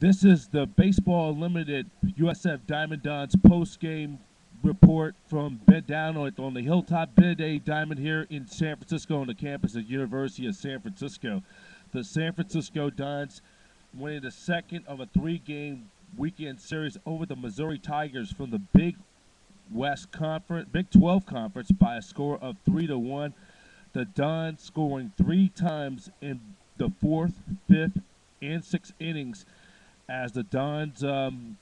This is the Baseball Limited USF Diamond Dons post game report from Bed down on, the Hilltop bed a Diamond here in San Francisco on the campus of University of San Francisco. The San Francisco Dons winning the second of a three game weekend series over the Missouri Tigers from the Big West Conference, Big 12 Conference by a score of 3 to 1. The Dons scoring three times in the fourth, fifth, and sixth innings as the Dons, um,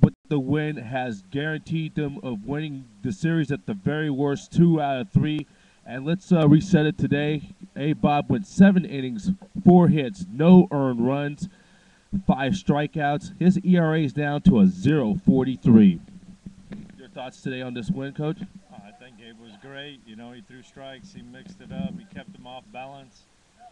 with the win, has guaranteed them of winning the series at the very worst, two out of three. And let's uh, reset it today. Abe Bobb went seven innings, four hits, no earned runs, five strikeouts. His ERA is down to a 0.43. Your thoughts today on this win, Coach? Uh, I think Gabe was great. You know, he threw strikes, he mixed it up, he kept them off balance.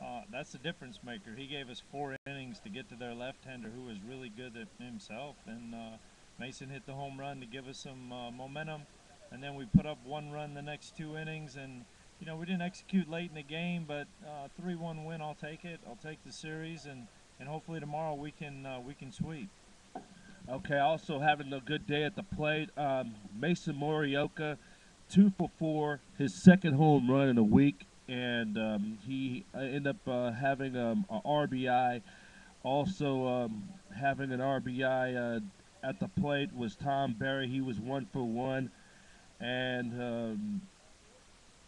Uh, that's the difference maker. He gave us four to get to their left-hander, who was really good at himself, and uh, Mason hit the home run to give us some uh, momentum, and then we put up one run the next two innings, and you know we didn't execute late in the game, but 3-1 uh, win, I'll take it. I'll take the series, and and hopefully tomorrow we can uh, we can sweep. Okay, also having a good day at the plate. Um, Mason Morioka, two for four, his second home run in a week and um, he uh, ended up uh, having um, an RBI. Also um, having an RBI uh, at the plate was Tom Berry. He was one for one, and um,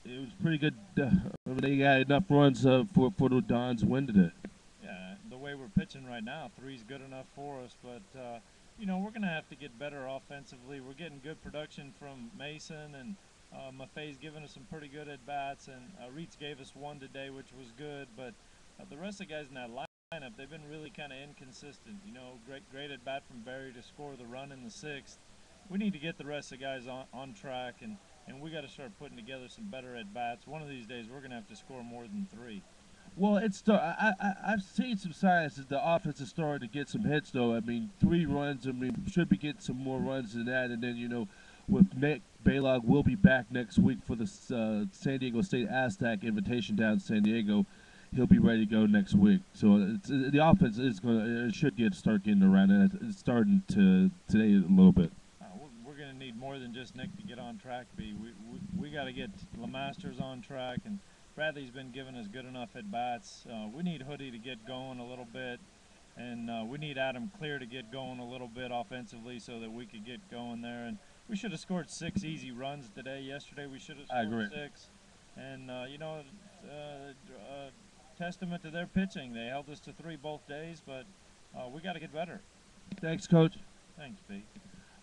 it was pretty good. Uh, they got enough runs uh, for for the Dons win today. Yeah, the way we're pitching right now, three's good enough for us, but. Uh, you know, we're going to have to get better offensively. We're getting good production from Mason and uh, Maffei's given us some pretty good at bats, and uh, Reitz gave us one today, which was good. But uh, the rest of the guys in that lineup, they've been really kind of inconsistent. You know, great great at bat from Berry to score the run in the sixth. We need to get the rest of the guys on, on track, and, and we got to start putting together some better at bats. One of these days, we're going to have to score more than three. Well, it's I, I I've seen some signs that the offense is starting to get some hits though. I mean, three runs. I mean, should be getting some more runs than that, and then you know with Nick Balog will be back next week for the uh, San Diego State Aztec invitation down in San Diego. He'll be ready to go next week. So the offense is going to it should get start getting around, and it's starting to today a little bit. Uh, we're, going to need more than just Nick to get on track. B. We we, we got to get Lemasters on track, and Bradley's been giving us good enough at bats. Uh, we need Hoodie to get going a little bit and uh, we need Adam Clear to get going a little bit offensively so that we could get going there. And we should have scored six easy runs today. Yesterday we should have scored six. And uh, you know, uh, uh, testament to their pitching. They held us to three both days, but uh, we got to get better. Thanks, Coach. Thanks, Pete.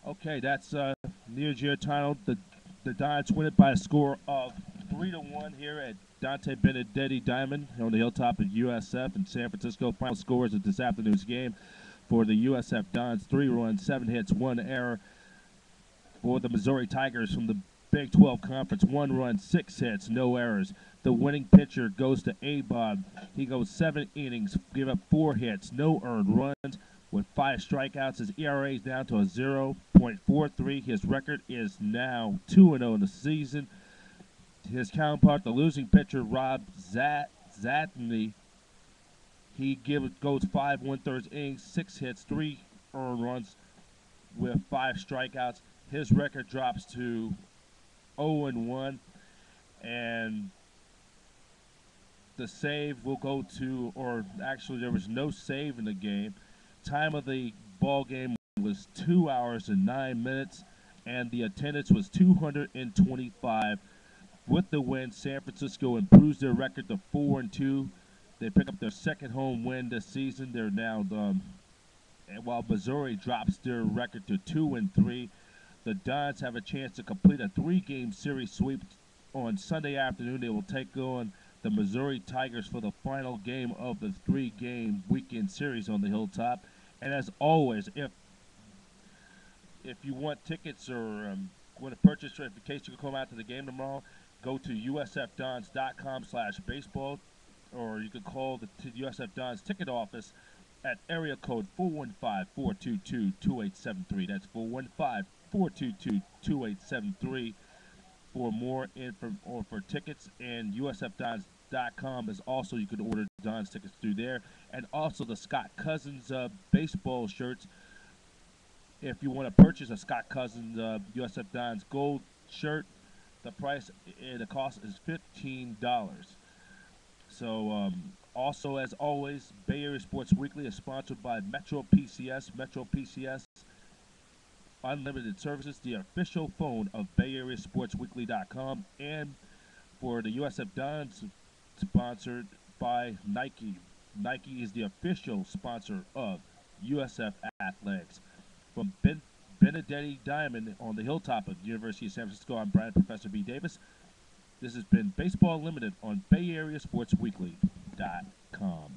Okay, that's uh, Nino Giarratano. The the Giants win it by a score of three to one here at Dante Benedetti Diamond on the hilltop at USF in San Francisco. Final scores of this afternoon's game for the USF Dons: three runs, seven hits, one error for the Missouri Tigers from the Big 12 Conference. One run, six hits, no errors. The winning pitcher goes to Abe Bobb. He goes seven innings, give up four hits, no earned runs. With five strikeouts, his ERA is down to a 0.43. His record is now 2 0 in the season. His counterpart, the losing pitcher, Rob Zat Zastryzny, he give, goes five one thirds innings, six hits, three earned runs with five strikeouts his record drops to 0 and 1, and the save will go to, or actually there was no save in the game. Time of the ball game was two hours and nine minutes, and the attendance was 225. With the win, San Francisco improves their record to four and two. They pick up their second home win this season. They're now, um, while Missouri drops their record to two and three the Dons have a chance to complete a three-game series sweep on Sunday afternoon. They will take on the Missouri Tigers for the final game of the three-game weekend series on the Hilltop. And as always, if if you want tickets or um, want to purchase, in case you can come out to the game tomorrow, go to usfdons.com slash baseball, or you can call the USF Dons ticket office at area code 415-422-2873. That's 415 422 2873 for more info or for tickets. And USFDons.com is also, you can order Dons tickets through there, and also the Scott Cousins uh, baseball shirts. If you want to purchase a Scott Cousins uh, USF Dons gold shirt, the price, the cost is fifteen dollars. So, um, also as always, Bay Area Sports Weekly is sponsored by Metro PCS. Metro PCS Unlimited Services, the official phone of BayAreaSportsWeekly.com, and for the USF Dons, sponsored by Nike. Nike is the official sponsor of USF Athletics. From Ben Benedetti Diamond on the hilltop of the University of San Francisco, I'm Brian Professor B. Davis. This has been Baseball Limited on BayAreaSportsWeekly.com.